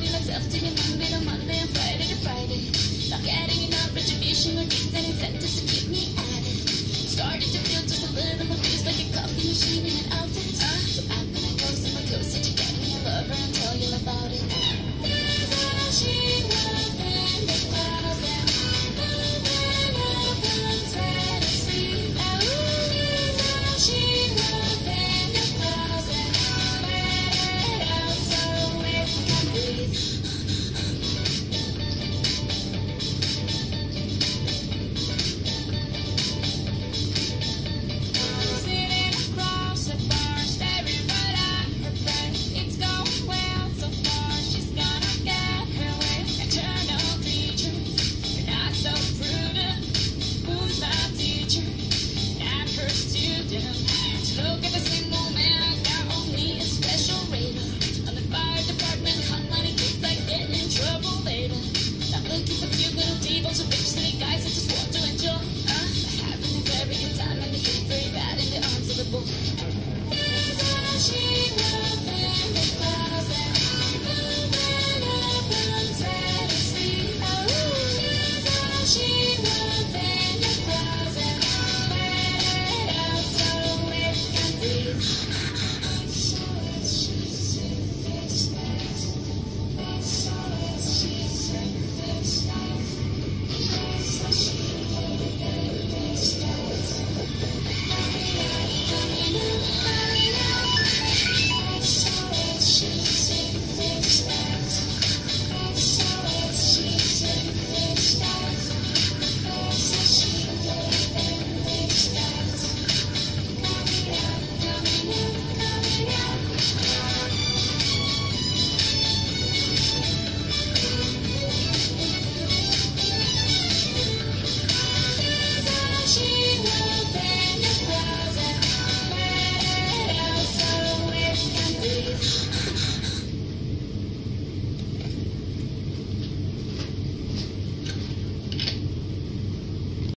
Tuesday to Monday to Monday and Friday to Friday. Not getting enough retribution or just an incentive to keep me at it. Starting to feel just a little abused like a coffee machine in an a few little devils and bitch-slitting guys. It's just